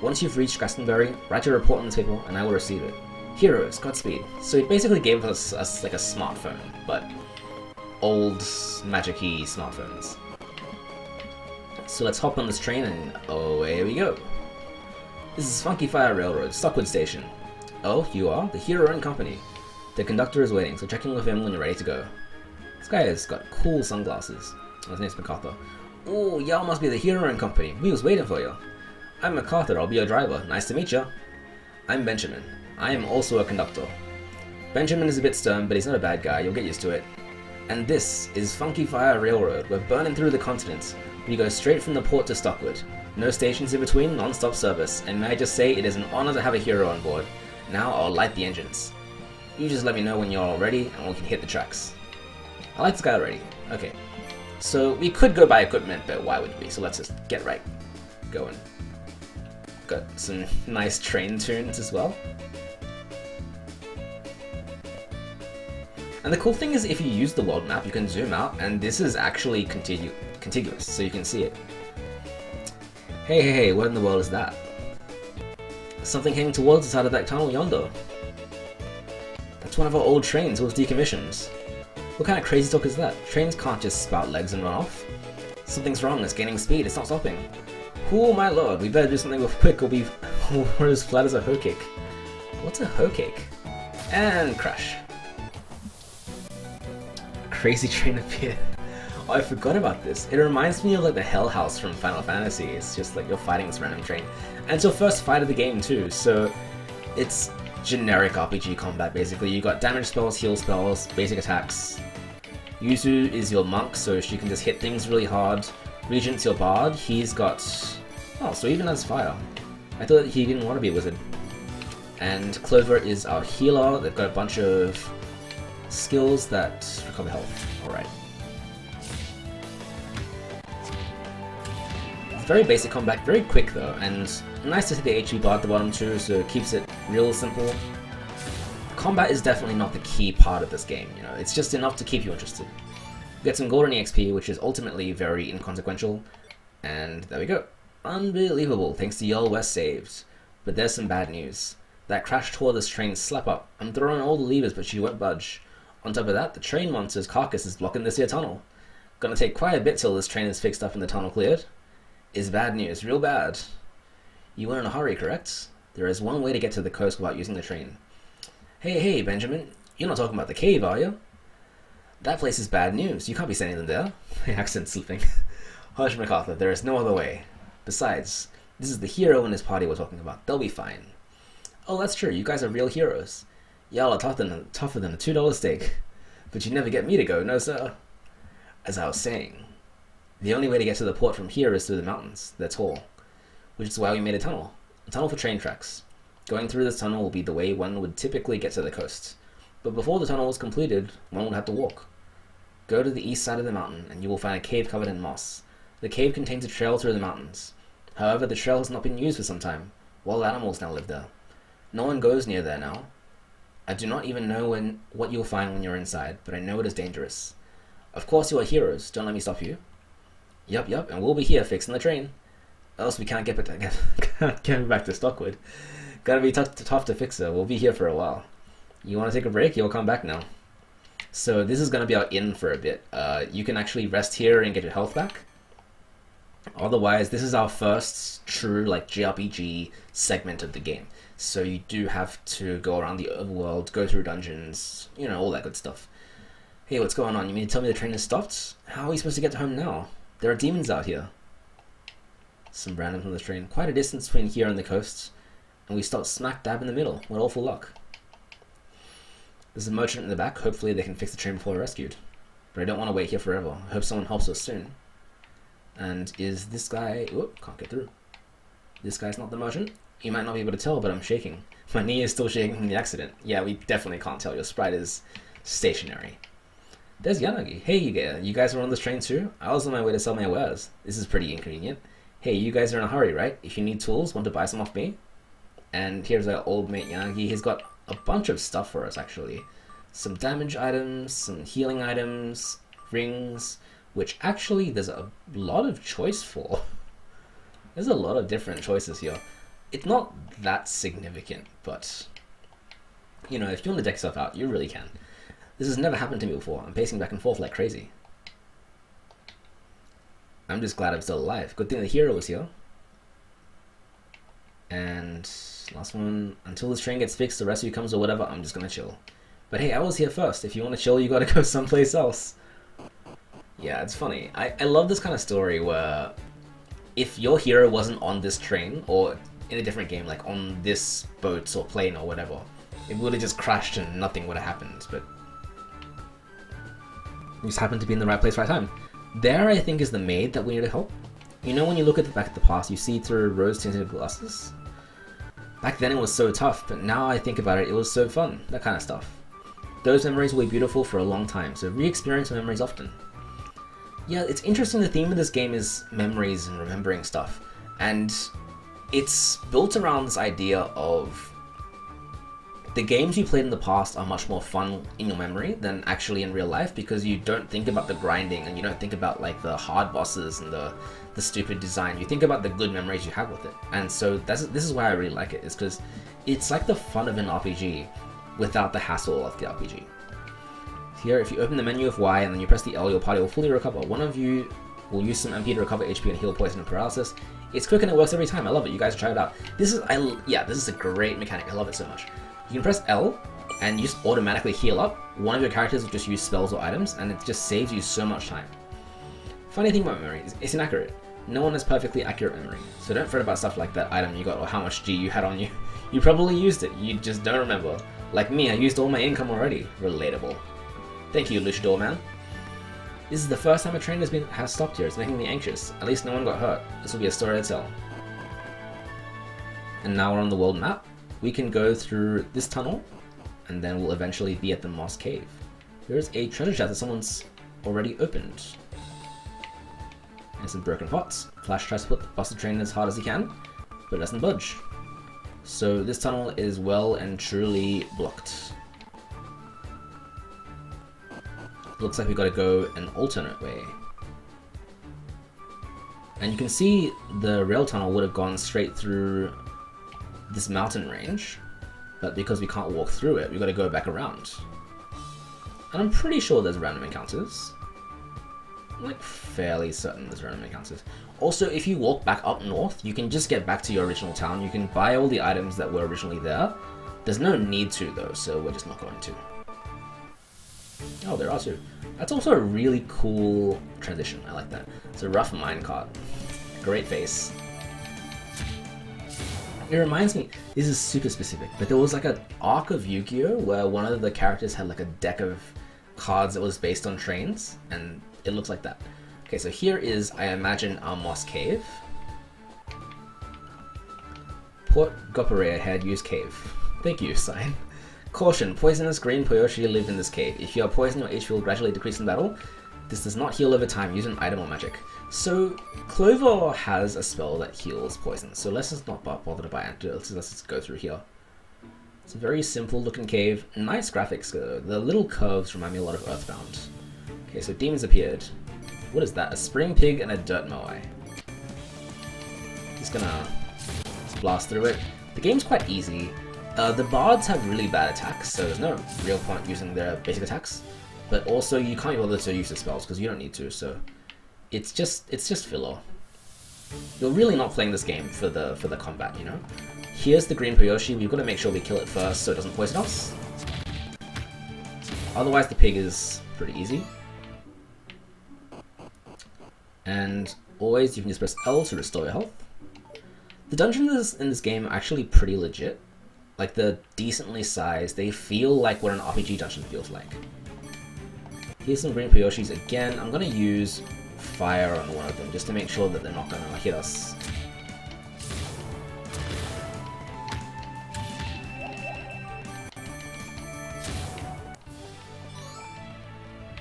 Once you've reached Gastonbury, write your report on this paper, and I will receive it. Heroes, Godspeed. So he basically gave us, us like a smartphone, but old magic-y smartphones. So let's hop on this train and away we go. This is Funky Fire Railroad, Stockwood Station. Oh, you are? The hero and company. The conductor is waiting, so check in with him when you're ready to go. This guy has got cool sunglasses. His name's MacArthur. Oh, y'all must be the hero and company. We was waiting for you. I'm MacArthur, I'll be your driver. Nice to meet you. I'm Benjamin. I am also a conductor. Benjamin is a bit stern, but he's not a bad guy, you'll get used to it. And this is Funky Fire Railroad. We're burning through the continents. We go straight from the port to Stockwood. No stations in between, non-stop service, and may I just say it is an honor to have a hero on board. Now I'll light the engines. You just let me know when you're all ready, and we can hit the tracks. I like this guy already. Okay. So we could go buy equipment, but why would we? So let's just get right going. Got some nice train tunes as well. And the cool thing is if you use the world map, you can zoom out, and this is actually contigu contiguous, so you can see it. Hey, hey, hey, what in the world is that? Something heading towards the side of that tunnel yonder. That's one of our old trains, it was decommissioned. What kind of crazy talk is that? Trains can't just spout legs and run off. Something's wrong, it's gaining speed, it's not stopping. Oh my lord, we better do something with quick or we we're as flat as a hoe cake. What's a hoe cake? And crash. Crazy train of appeared. Oh, I forgot about this. It reminds me of like the Hell House from Final Fantasy. It's just like you're fighting this random train. And it's your first fight of the game too, so it's generic RPG combat basically. You got damage spells, heal spells, basic attacks. Yuzu is your monk, so she can just hit things really hard. Regent's your bard, he's got... Oh, so even has fire. I thought he didn't want to be a wizard. And Clover is our healer, they've got a bunch of skills that recover health. Alright. very basic combat, very quick though, and nice to see the HP bar at the bottom too, so it keeps it real simple. Combat is definitely not the key part of this game, you know, it's just enough to keep you interested. Get some golden EXP, which is ultimately very inconsequential, and there we go. Unbelievable, thanks to Y'all West saved. But there's some bad news. That crash tore this train slap up. I'm throwing all the levers, but she won't budge. On top of that, the train monster's carcass is blocking this here tunnel. Gonna take quite a bit till this train is fixed up and the tunnel cleared is bad news, real bad. You were in a hurry, correct? There is one way to get to the coast without using the train. Hey, hey, Benjamin, you're not talking about the cave, are you? That place is bad news. You can't be sending them there. My accent slipping. Hush, MacArthur, there is no other way. Besides, this is the hero and his party we're talking about. They'll be fine. Oh, that's true. You guys are real heroes. Y'all are tougher than, tougher than a $2 steak. But you never get me to go, no sir. As I was saying, the only way to get to the port from here is through the mountains. They're tall, which is why we made a tunnel. A tunnel for train tracks. Going through this tunnel will be the way one would typically get to the coast. But before the tunnel was completed, one would have to walk. Go to the east side of the mountain, and you will find a cave covered in moss. The cave contains a trail through the mountains. However, the trail has not been used for some time. Wild animals now live there. No one goes near there now. I do not even know when what you'll find when you're inside, but I know it is dangerous. Of course you are heroes, don't let me stop you. Yup, yup, and we'll be here fixing the train. Else we can't get back to, get back to Stockwood. Gotta be tough to, tough to fix it. We'll be here for a while. You want to take a break? You'll come back now. So this is to be our in for a bit. Uh, you can actually rest here and get your health back. Otherwise, this is our first true like JRPG segment of the game. So you do have to go around the overworld, go through dungeons, you know, all that good stuff. Hey, what's going on? You mean to tell me the train has stopped? How are we supposed to get home now? There are demons out here. Some random on the train. Quite a distance between here and the coast. And we stop smack dab in the middle. What awful luck. There's a merchant in the back. Hopefully they can fix the train before we're rescued. But I don't want to wait here forever. I hope someone helps us soon. And is this guy... Can't get through. This guy's not the merchant? You might not be able to tell, but I'm shaking. My knee is still shaking from the accident. Yeah, we definitely can't tell. Your sprite is stationary. There's Yanagi. Hey, you guys are on this train too? I was on my way to sell my wares. This is pretty inconvenient. Hey, you guys are in a hurry, right? If you need tools, want to buy some off me? And here's our old mate Yanagi. He's got a bunch of stuff for us, actually. Some damage items, some healing items, rings, which actually there's a lot of choice for. There's a lot of different choices here. It's not that significant, but, you know, if you want to deck yourself out, you really can. This has never happened to me before. I'm pacing back and forth like crazy. I'm just glad I'm still alive. Good thing the hero was here. And last one, until this train gets fixed, the rescue comes or whatever, I'm just gonna chill. But hey, I was here first. If you want to chill, you gotta go someplace else. Yeah, it's funny. I, I love this kind of story where if your hero wasn't on this train, or in a different game, like on this boat or plane or whatever, it would have just crashed and nothing would have happened. But we just happened to be in the right place, right time. There, I think, is the maid that we need to help. You know, when you look at the back of the past, you see through rose-tinted glasses. Back then, it was so tough, but now I think about it, it was so fun. That kind of stuff. Those memories will be beautiful for a long time, so re-experience memories often. Yeah, it's interesting. The theme of this game is memories and remembering stuff, and it's built around this idea of the games you played in the past are much more fun in your memory than actually in real life because you don't think about the grinding and you don't think about like the hard bosses and the the stupid design. You think about the good memories you have with it. And so that's this is why I really like it is because it's like the fun of an RPG without the hassle of the RPG. Here, if you open the menu of Y and then you press the L, your party will fully recover. One of you will use some MP to recover HP and heal poison and paralysis. It's quick and it works every time. I love it. You guys try it out. This is, I yeah, this is a great mechanic. I love it so much. You can press L and you just automatically heal up. One of your characters will just use spells or items, and it just saves you so much time. Funny thing about memory is it's inaccurate. No one has perfectly accurate memory, so don't fret about stuff like that item you got or how much G you had on you. You probably used it, you just don't remember. Like me, I used all my income already. Relatable. Thank you, Luchador man. This is the first time a train has been has stopped here. It's making me anxious. At least no one got hurt. This will be a story to tell. And now we're on the world map. We can go through this tunnel, and then we'll eventually be at the Moss Cave. Here's a treasure chest that someone's already opened. And some broken pots. Flash tries to put the train as hard as he can, but it doesn't budge. So this tunnel is well and truly blocked. Looks like we gotta go an alternate way. And you can see the rail tunnel would have gone straight through this mountain range, but because we can't walk through it, we gotta go back around. And I'm pretty sure there's random encounters. I'm like fairly certain there's random encounters. Also, if you walk back up north, you can just get back to your original town. You can buy all the items that were originally there. There's no need to though, so we're just not going to. Oh, there are two. That's also a really cool transition. I like that. It's a rough minecart. Great face. It reminds me, this is super specific, but there was like an arc of Yu-Gi-Oh! where one of the characters had like a deck of cards that was based on trains, and it looks like that. Okay, so here is, I imagine, Moss Cave. Port Gopare had used cave. Thank you, sign. Caution, poisonous green Poyoshi live in this cave. If you are poisoned, your HP will gradually decrease in battle. This does not heal over time, use an item or magic. So, Clover has a spell that heals poison, so let's just not bother to buy antidotes, let's just go through here. It's a very simple looking cave, nice graphics though. The little curves remind me a lot of Earthbound. Okay, so demons appeared. What is that? A spring pig and a dirt moai. Just gonna blast through it. The game's quite easy. Uh, the bards have really bad attacks, so there's no real point using their basic attacks. But also, you can't be bothered to use the spells because you don't need to. So, it's just it's just filler. You're really not playing this game for the for the combat, you know. Here's the green Poyoshi. We've got to make sure we kill it first so it doesn't poison us. Otherwise, the pig is pretty easy. And always, you can just press L to restore your health. The dungeons in this game are actually pretty legit. Like, they're decently sized. They feel like what an RPG dungeon feels like. Here's some green Poyoshis again. I'm to use fire on one of them just to make sure that they're not to hit us.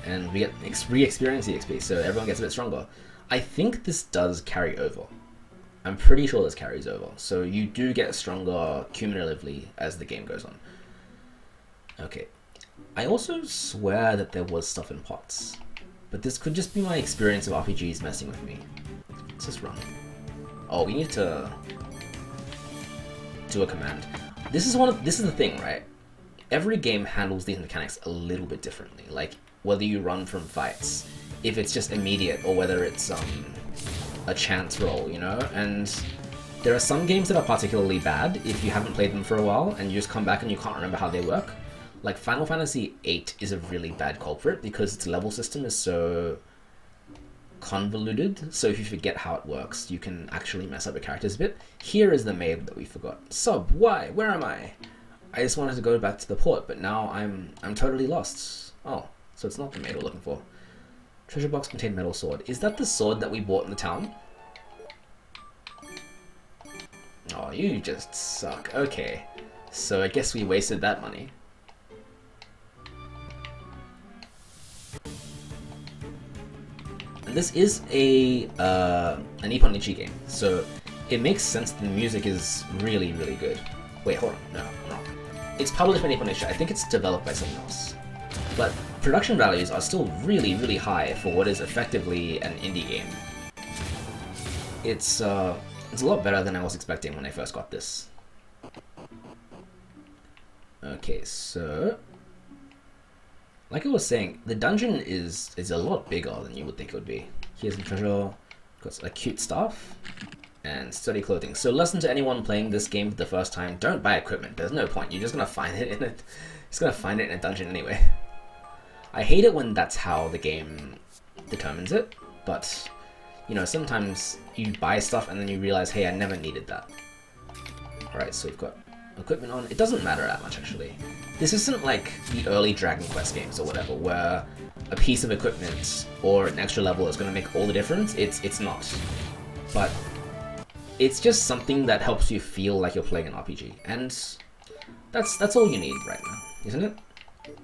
And we get re-experience the XP, so everyone gets a bit stronger. I think this does carry over. I'm pretty sure this carries over. So you do get stronger cumulatively as the game goes on. Okay. I also swear that there was stuff in pots. But this could just be my experience of RPGs messing with me. Let's just run. Oh, we need to do a command. This is one of this is the thing, right? Every game handles these mechanics a little bit differently. Like whether you run from fights, if it's just immediate or whether it's um, a chance roll, you know? And there are some games that are particularly bad if you haven't played them for a while and you just come back and you can't remember how they work. Like Final Fantasy VIII is a really bad culprit because its level system is so convoluted, so if you forget how it works, you can actually mess up your characters a bit. Here is the maid that we forgot. Sub, why? Where am I? I just wanted to go back to the port, but now I'm I'm totally lost. Oh, so it's not the maid we're looking for. Treasure box contained metal sword. Is that the sword that we bought in the town? Oh, you just suck. Okay. So I guess we wasted that money. This is a uh, an Nippon Ichi game, so it makes sense the music is really, really good. Wait, hold on. No, no. It's published by Nippon Ichi. I think it's developed by someone else. But production values are still really, really high for what is effectively an indie game. It's, uh, it's a lot better than I was expecting when I first got this. Okay, so like I was saying, the dungeon is is a lot bigger than you would think it would be. Here's the treasure, got a cute stuff, and sturdy clothing. So listen to anyone playing this game for the first time, don't buy equipment. There's no point. You're just gonna find it in it. Just gonna find it in a dungeon anyway. I hate it when that's how the game determines it, but you know, sometimes you buy stuff and then you realize, hey, I never needed that. Alright, so we've got equipment on. It doesn't matter that much, actually. This isn't like the early Dragon Quest games or whatever, where a piece of equipment or an extra level is going to make all the difference. It's it's not. But it's just something that helps you feel like you're playing an RPG, and that's that's all you need right now, isn't it?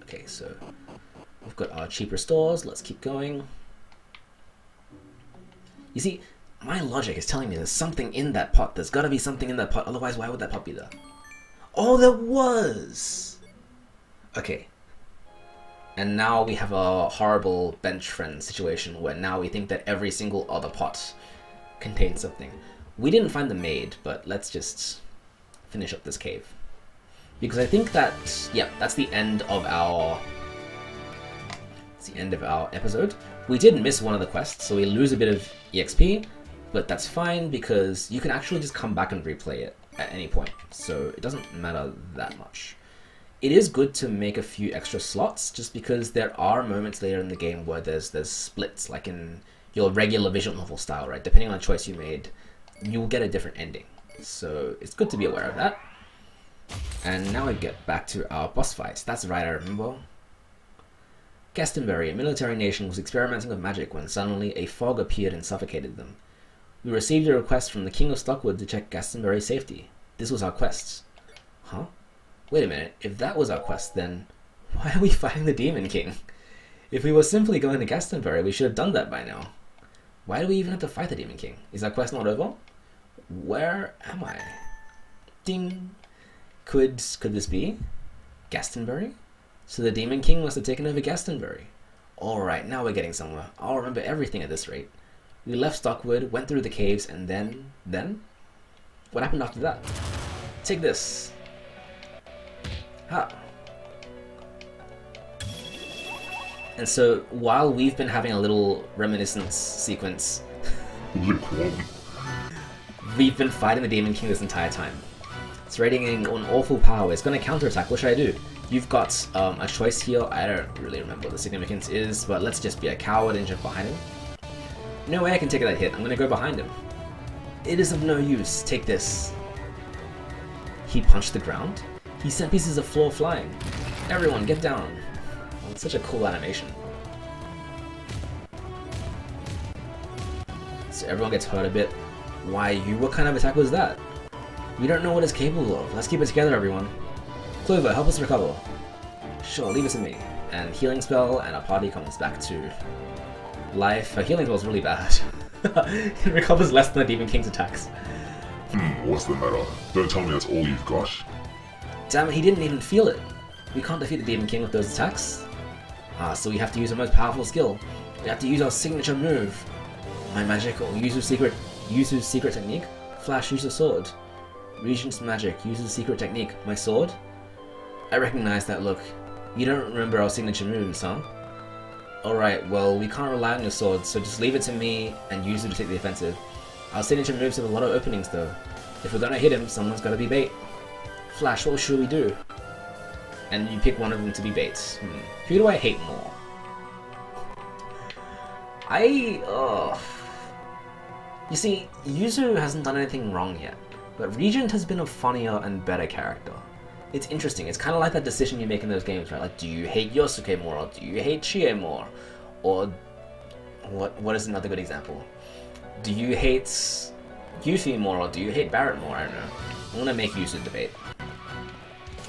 Okay, so we've got our cheaper stores. Let's keep going. You see, my logic is telling me there's something in that pot. There's got to be something in that pot. Otherwise, why would that pot be there? Oh, there was! Okay. And now we have a horrible bench friend situation where now we think that every single other pot contains something. We didn't find the maid, but let's just finish up this cave. Because I think that, yeah, that's the end of our... It's the end of our episode. We didn't miss one of the quests, so we lose a bit of EXP, but that's fine because you can actually just come back and replay it at any point, so it doesn't matter that much. It is good to make a few extra slots, just because there are moments later in the game where there's there's splits, like in your regular visual novel style, right? Depending on the choice you made, you'll get a different ending. So it's good to be aware of that. And now we get back to our boss fights. That's right, I remember. Gastonbury, a military nation, was experimenting with magic when suddenly a fog appeared and suffocated them. We received a request from the King of Stockwood to check Gastonbury's safety. This was our quest. Huh? Wait a minute, if that was our quest, then why are we fighting the Demon King? If we were simply going to Gastonbury, we should have done that by now. Why do we even have to fight the Demon King? Is our quest not over? Where am I? Ding! Could could this be? Gastonbury? So the Demon King must have taken over Gastonbury. Alright, now we're getting somewhere. I'll remember everything at this rate. We left Stockwood, went through the caves, and then... Then? What happened after that? Take this. Ha. And so, while we've been having a little reminiscence sequence, we've been fighting the Demon King this entire time. It's radiating an awful power. It's going to counterattack. What should I do? You've got um, a choice here. I don't really remember what the significance is, but let's just be a coward and jump behind him. No way I can take that hit. I'm gonna go behind him. It is of no use. Take this. He punched the ground. He sent pieces of floor flying. Everyone, get down. Oh, it's such a cool animation. So everyone gets hurt a bit. Why, you? What kind of attack was that? We don't know what it's capable of. Let's keep it together, everyone. Clover, help us recover. Sure, leave it to me. And healing spell, and our party comes back to life. Her healing spell is really bad. it recovers less than the Demon King's attacks. Hmm, what's the matter? Don't tell me that's all you've got. Damn it, he didn't even feel it. We can't defeat the Demon King with those attacks. Ah, so we have to use our most powerful skill. We have to use our signature move. My magic or Yuzu's secret Yuzu's secret technique. Flash use a sword. Regent's magic uses secret technique. My sword. I recognize that look. You don't remember our signature moves, huh? Alright, well, we can't rely on your sword, so just leave it to me and use it to take the offensive. Our signature moves have a lot of openings, though. If we're gonna hit him, someone's gotta be bait. Flash, what should we do? And you pick one of them to be baits. Hmm. Who do I hate more? I... Ugh. You see, Yuzu hasn't done anything wrong yet, but Regent has been a funnier and better character it's interesting. It's kind of like that decision you make in those games, right? Like, do you hate Yosuke more, or do you hate Chie more, or what? What is another good example? Do you hate Yuffie more, or do you hate Barret more? I don't know. I want to make Yuzu debate.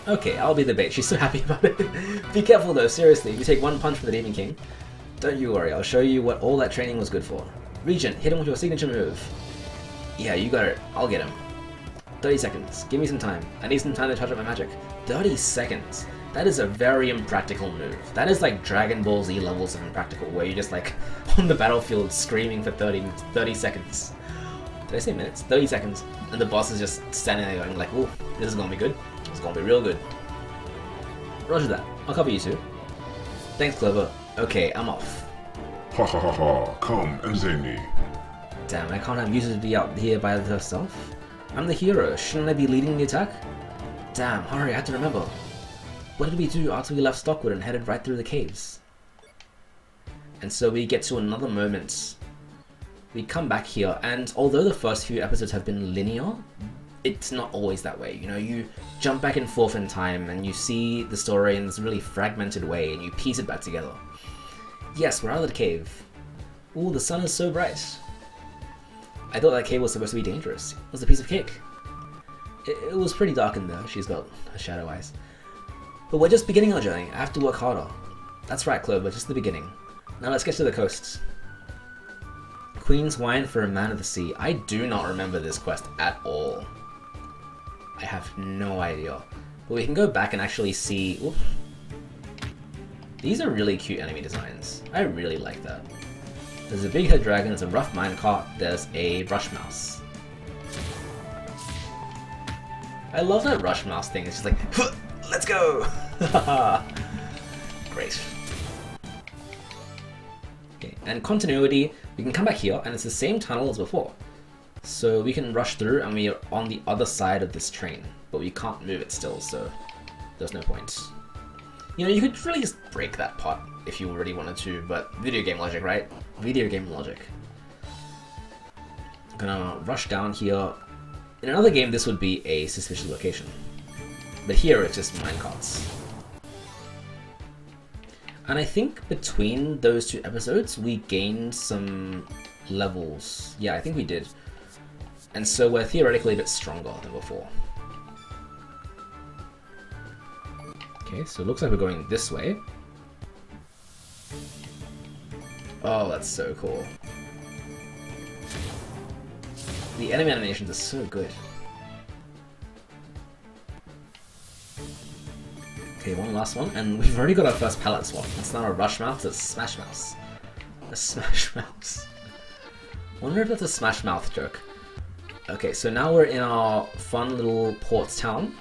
Okay, I'll be the bait. She's so happy about it. be careful though, seriously. If you take one punch from the Demon King, don't you worry. I'll show you what all that training was good for. Regent, hit him with your signature move. Yeah, you got it. I'll get him. 30 seconds. Give me some time. I need some time to charge up my magic. 30 seconds. That is a very impractical move. That is like Dragon Ball Z levels of impractical, where you're just like on the battlefield screaming for 30, 30 seconds. Did I say minutes? 30 seconds. And the boss is just standing there going like, ooh, this is gonna be good. It's gonna be real good. Roger that. I'll cover you two. Thanks, Clover. Okay, I'm off. Ha ha ha ha, come, me. Damn, I can't have users be out here by herself. I'm the hero. Shouldn't I be leading the attack? Damn, hurry, I have to remember. What did we do after we left Stockwood and headed right through the caves? And so we get to another moment. We come back here, and although the first few episodes have been linear, it's not always that way. You know, you jump back and forth in time and you see the story in this really fragmented way and you piece it back together. Yes, we're out of the cave. Ooh, the sun is so bright. I thought that cave was supposed to be dangerous. It was a piece of cake. It, it was pretty dark in there. She's got her shadow eyes. But we're just beginning our journey. I have to work harder. That's right, Clover, just the beginning. Now let's get to the coast. Queen's Wine for a Man of the Sea. I do not remember this quest at all. I have no idea. But we can go back and actually see... Oops. These are really cute enemy designs. I really like that. There's a big head dragon, there's a rough mine minecart, there's a rush mouse. I love that rush mouse thing, it's just like, let's go! Great. Okay, and continuity, we can come back here, and it's the same tunnel as before. So we can rush through, and we are on the other side of this train, but we can't move it still, so there's no point. You know, you could really just break that pot if you really wanted to, but video game logic, right? Video game logic. I'm gonna rush down here. In another game, this would be a suspicious location. But here, it's just minecarts. And I think between those two episodes, we gained some levels. Yeah, I think we did. And so we're theoretically a bit stronger than before. Okay, so it looks like we're going this way. Oh, that's so cool. The enemy animations are so good. Okay, one last one, and we've already got our first palette swap. It's not a Rush Mouse, it's a Smash Mouse. A Smash Mouse. wonder if that's a Smash Mouth joke. Okay, so now we're in our fun little port town.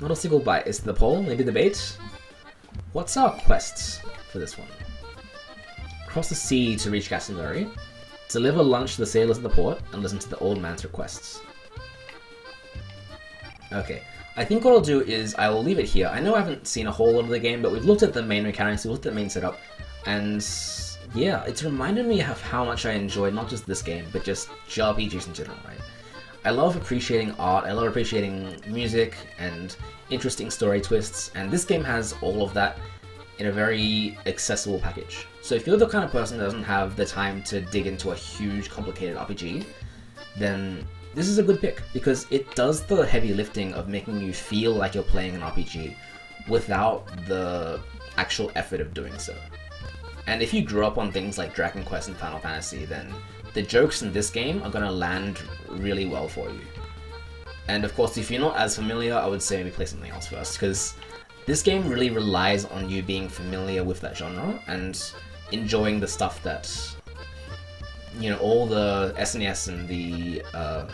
Not a single bite. Is the pole? Maybe the bait? What's our quests for this one? Cross the sea to reach Gastonbury. Deliver lunch to the sailors at the port and listen to the old man's requests. Okay, I think what I'll do is I will leave it here. I know I haven't seen a whole lot of the game, but we've looked at the main mechanics, we've looked at the main setup, and yeah, it's reminded me of how much I enjoyed not just this game, but just JRPGs in general, right? I love appreciating art, I love appreciating music and interesting story twists, and this game has all of that in a very accessible package. So if you're the kind of person that doesn't have the time to dig into a huge complicated RPG, then this is a good pick because it does the heavy lifting of making you feel like you're playing an RPG without the actual effort of doing so. And if you grew up on things like Dragon Quest and Final Fantasy, then the jokes in this game are going to land really well for you. And of course, if you're not as familiar, I would say maybe play something else first, because this game really relies on you being familiar with that genre and enjoying the stuff that, you know, all the SNES and the uh,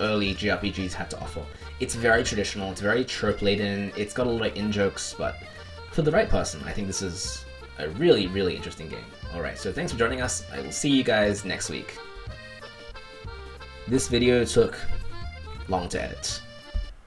early JRPGs had to offer. It's very traditional, it's very trope laden, it's got a lot of in jokes, but for the right person, I think this is a really, really interesting game. Alright, so thanks for joining us. I will see you guys next week. This video took long to edit.